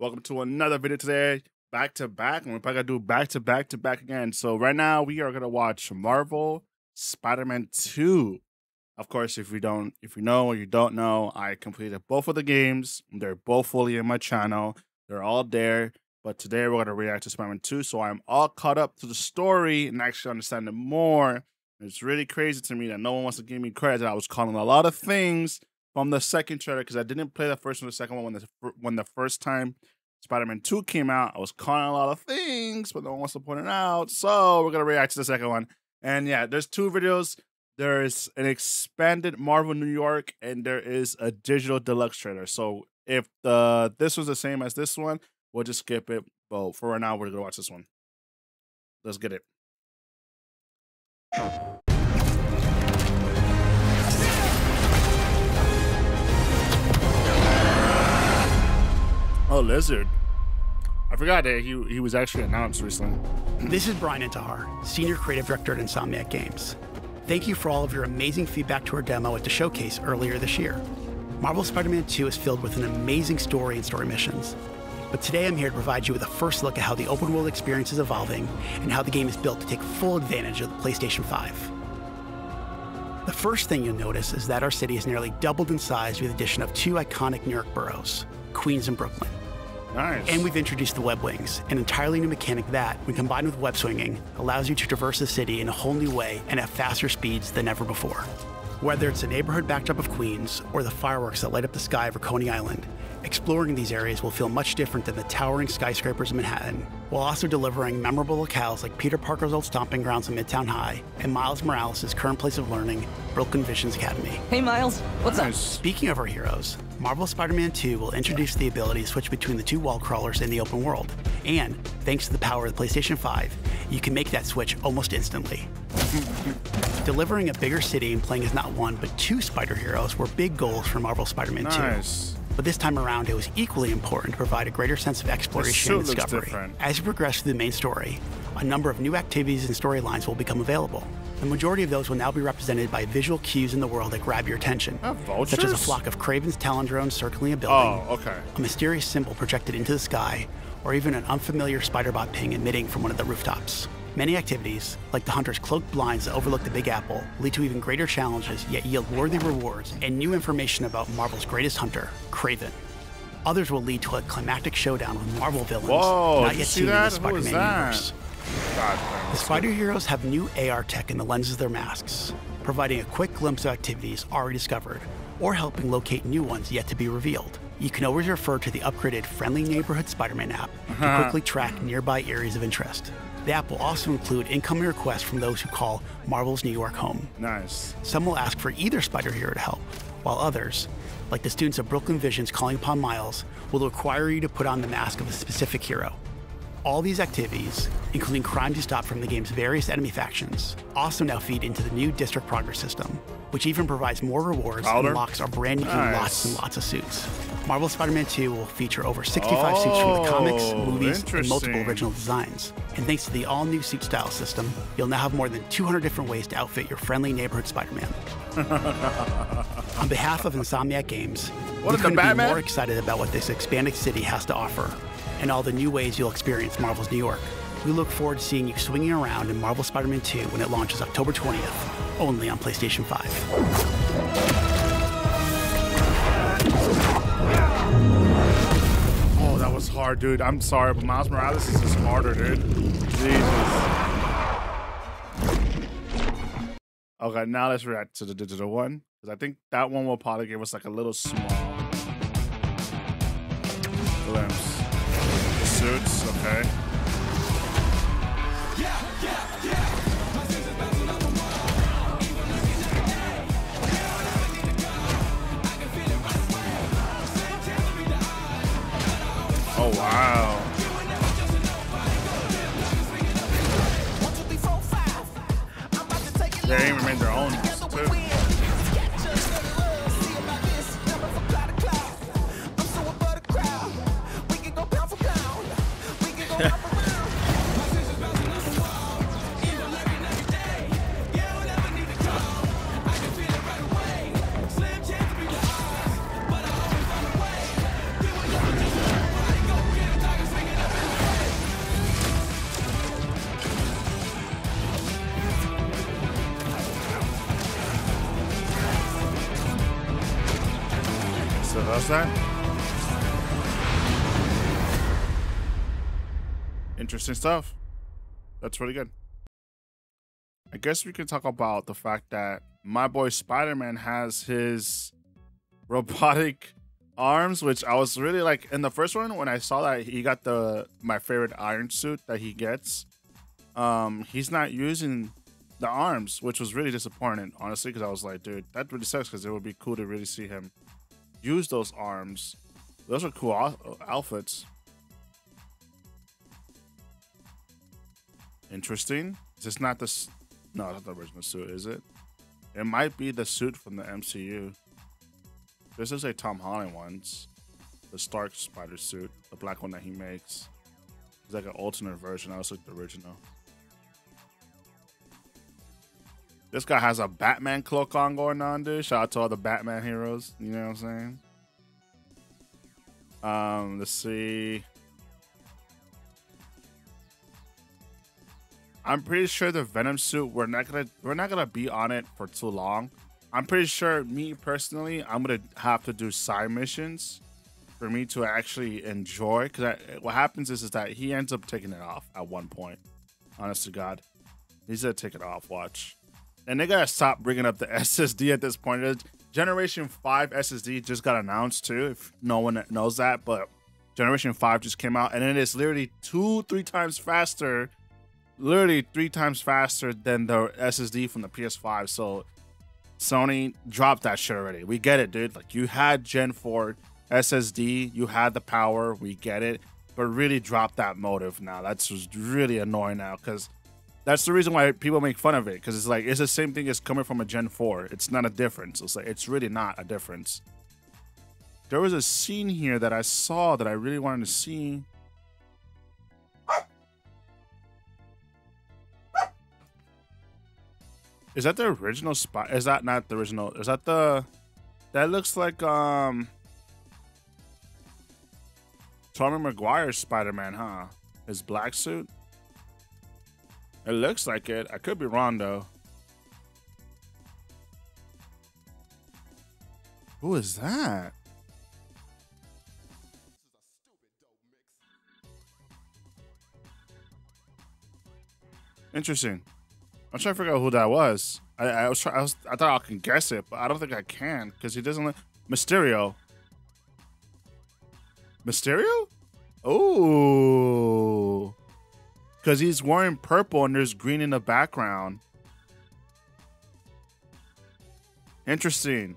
Welcome to another video today, back to back, and we're probably gonna do back to back to back again. So right now we are gonna watch Marvel Spider-Man 2. Of course, if you don't, if you know or you don't know, I completed both of the games. They're both fully in my channel. They're all there. But today we're gonna react to Spider-Man 2, so I'm all caught up to the story and actually understand it more. It's really crazy to me that no one wants to give me credit. That I was calling a lot of things from the second trailer because I didn't play the first one, the second one when the when the first time Spider-Man 2 came out. I was calling a lot of things, but no one wants to point it out. So we're gonna react to the second one. And yeah, there's two videos. There is an expanded Marvel New York, and there is a digital deluxe trailer. So if the this was the same as this one, we'll just skip it. But for right now, we're gonna watch this one. Let's get it. Oh, Lizard. I forgot that he, he was actually announced recently. This is Brian Intihar, Senior Creative Director at Insomniac Games. Thank you for all of your amazing feedback to our demo at the showcase earlier this year. Marvel Spider-Man 2 is filled with an amazing story and story missions. But today I'm here to provide you with a first look at how the open world experience is evolving and how the game is built to take full advantage of the PlayStation 5. The first thing you'll notice is that our city has nearly doubled in size with the addition of two iconic New York boroughs, Queens and Brooklyn. Nice. And we've introduced the web wings, an entirely new mechanic that, when combined with web swinging, allows you to traverse the city in a whole new way and at faster speeds than ever before. Whether it's the neighborhood backdrop of Queens or the fireworks that light up the sky over Coney Island, exploring these areas will feel much different than the towering skyscrapers of Manhattan, while also delivering memorable locales like Peter Parker's old stomping grounds in Midtown High and Miles Morales' current place of learning, Brooklyn Visions Academy. Hey Miles, what's nice. up? Speaking of our heroes, Marvel Spider-Man 2 will introduce the ability to switch between the two wall crawlers in the open world. And, thanks to the power of the PlayStation 5, you can make that switch almost instantly. Delivering a bigger city and playing as not one but two spider heroes were big goals for Marvel Spider-Man nice. 2. But this time around, it was equally important to provide a greater sense of exploration and discovery. As you progress through the main story, a number of new activities and storylines will become available. The majority of those will now be represented by visual cues in the world that grab your attention, such as a flock of Kraven's Talon drones circling a building, Oh, okay. a mysterious symbol projected into the sky, or even an unfamiliar spider-bot ping emitting from one of the rooftops. Many activities, like the hunter's cloaked blinds that overlook the Big Apple, lead to even greater challenges yet yield worthy rewards and new information about Marvel's greatest hunter, Kraven. Others will lead to a climactic showdown with Marvel villains Whoa, not yet see seen in the that? Who was Spider-Man that? universe. God, The Spider Heroes have new AR tech in the lenses of their masks, providing a quick glimpse of activities already discovered, or helping locate new ones yet to be revealed. You can always refer to the upgraded Friendly Neighborhood Spider Man app to uh-huh. quickly track nearby areas of interest. The app will also include incoming requests from those who call Marvel's New York home. Nice. Some will ask for either spider hero to help, while others, like the students of Brooklyn Visions calling upon Miles, will require you to put on the mask of a specific hero. All these activities, including crimes you stop from the game's various enemy factions, also now feed into the new district progress system, which even provides more rewards Powder? and unlocks our brand new Nice. lots and lots of suits. Marvel Spider-Man 2 will feature over 65 suits from the comics, Oh, movies, and multiple original designs. And thanks to the all-new suit style system, you'll now have more than 200 different ways to outfit your friendly neighborhood Spider-Man. On behalf of Insomniac Games, What we couldn't be more excited about what this expanded city has to offer and all the new ways you'll experience Marvel's New York. We look forward to seeing you swinging around in Marvel Spider-Man 2 when it launches October 20th, only on PlayStation 5. Oh, that was hard, dude. I'm sorry, but Miles Morales is just harder, dude. Jesus. Okay, now let's react to the digital one. Because I think that one will probably give us like a little small glimpse. Suits, okay. That? Interesting stuff. That's pretty good. I guess we can talk about the fact that my boy Spider Man has his robotic arms, which I was really like in the first one when I saw that he got the my favorite iron suit that he gets. Um, he's not using the arms, which was really disappointing, honestly, because I was like, dude, that really sucks because it would be cool to really see him use those arms. Those are cool outfits. Interesting. Is this not the? No, not the original suit, is it? It might be the suit from the MCU. This is a Tom Holland one's. The Stark spider suit, the black one that he makes. It's like an alternate version. I was like the original. This guy has a Batman cloak on going on, dude. Shout out to all the Batman heroes. You know what I'm saying? Um, let's see. I'm pretty sure the Venom suit we're not gonna we're not gonna be on it for too long. I'm pretty sure me personally, I'm gonna have to do side missions for me to actually enjoy. Because what happens is is that he ends up taking it off at one point. Honest to God, he's gonna take it off. Watch, and they gotta stop bringing up the SSD at this point. It's- Generation Five SSD just got announced too. If no one knows that, but Generation Five just came out, and it is literally two, three times faster literally three times faster than the SSD from the PS5. So Sony dropped that shit already. We get it, dude. Like you had Gen 4 SSD, you had the power, we get it, but really drop that motive now. That's just really annoying now because that's the reason why people make fun of it because it's like it's the same thing as coming from a Gen 4. It's not a difference. It's like it's really not a difference. There was a scene here that I saw that I really wanted to see. Is that the original spot? Is that not the original? Is that the? That looks like um. Tobey Maguire's Spider Man, huh? His black suit. It looks like it. I could be wrong though. Who is that? Interesting. I'm trying to figure out who that was. I, I was trying. I was. I thought I can guess it, but I don't think I can because he doesn't. Look, Mysterio. Mysterio? Oh. Because he's wearing purple and there's green in the background. Interesting.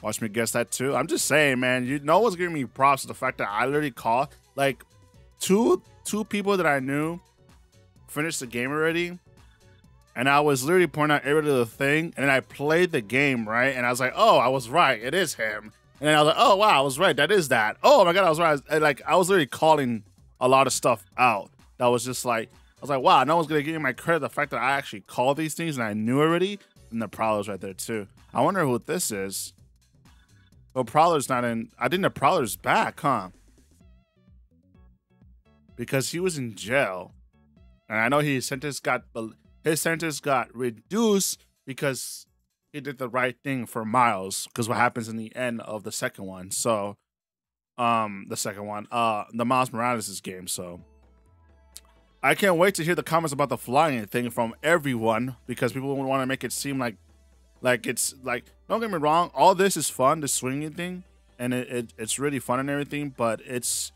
Watch me guess that too. I'm just saying, man. You know what's giving me props is the fact that I literally called like two two people that I knew finished the game already. And I was literally pointing out every little thing. And I played the game, right? And I was like, oh, I was right. It is him. And I was like, oh, wow, I was right. That is that. Oh, my God, I was right. And, like, I was literally calling a lot of stuff out. That was just like, I was like, wow, no one's to give me my credit. The fact that I actually called these things and I knew already. And the Prowler's right there, too. I wonder who this is. Well, Prowler's not in. I think the Prowler's back, huh? Because he was in jail. And I know his sentence got his sentence got reduced because he did the right thing for Miles. Because what happens in the end of the second one? So, um, the second one, uh, the Miles Morales' game. So, I can't wait to hear the comments about the flying thing from everyone because people want to make it seem like, like it's like. Don't get me wrong, all this is fun, the swinging thing, and it, it it's really fun and everything. But it's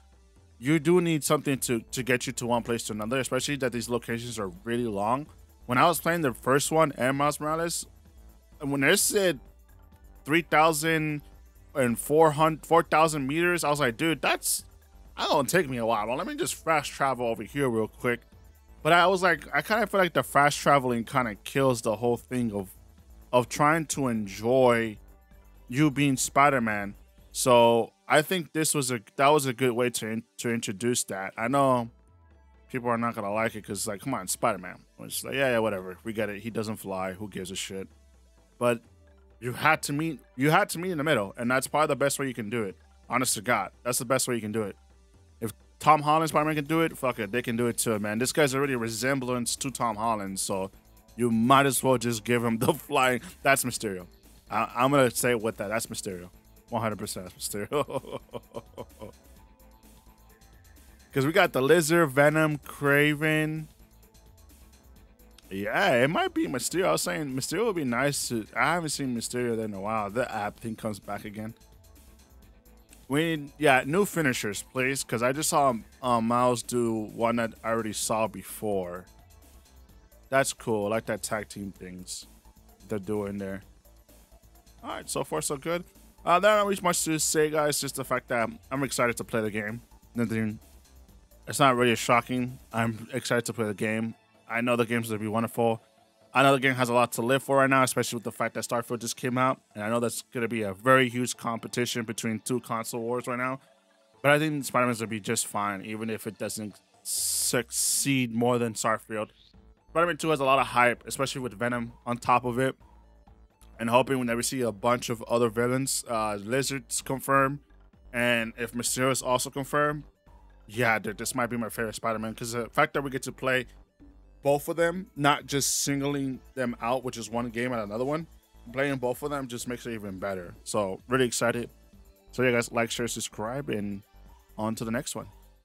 you do need something to to get you to one place to another, especially that these locations are really long. When I was playing the first one, and Miles Morales, when they said three thousand and 400 4,000 meters, I was like, dude, that's that gonna take me a while. Well, let me just fast travel over here real quick. But I was like, I kind of feel like the fast traveling kind of kills the whole thing of of trying to enjoy you being Spider-Man. So I think this was a that was a good way to in, to introduce that. I know people are not gonna like it because like, come on, Spider-Man. It's like, yeah, yeah, whatever. We get it. He doesn't fly. Who gives a shit? But you had to meet. You had to meet in the middle, and that's probably the best way you can do it. Honest to God, that's the best way you can do it. If Tom Holland Spider-Man can do it, fuck it, they can do it too, man. This guy's already a resemblance to Tom Holland, so you might as well just give him the flying. That's Mysterio. I, I'm gonna say it with that. That's Mysterio. 100% Mysterio. Because we got the Lizard, Venom, Kraven. Yeah, it might be Mysterio. I was saying Mysterio would be nice to. I haven't seen Mysterio in a while. The app thing comes back again. We need, yeah, new finishers, please. Because I just saw um, Miles do one that I already saw before. That's cool. I like that tag team things they're doing there. All right, so far so good. Uh, there not really much to say, guys. Just the fact that I'm excited to play the game. Nothing. It's not really shocking. I'm excited to play the game. I know the game's gonna be wonderful. I know the game has a lot to live for right now, especially with the fact that Starfield just came out, and I know that's gonna be a very huge competition between two console wars right now. But I think Spider-Man's gonna be just fine, even if it doesn't succeed more than Starfield. Spider-Man 2 has a lot of hype, especially with Venom on top of it. And hoping whenever we see a bunch of other villains, uh, Lizards confirmed, and if Mysterio is also confirmed, yeah, this might be my favorite Spider-Man because the fact that we get to play both of them, not just singling them out, which is one game and another one, playing both of them just makes it even better. So really excited. So yeah, guys, like, share, subscribe, and on to the next one.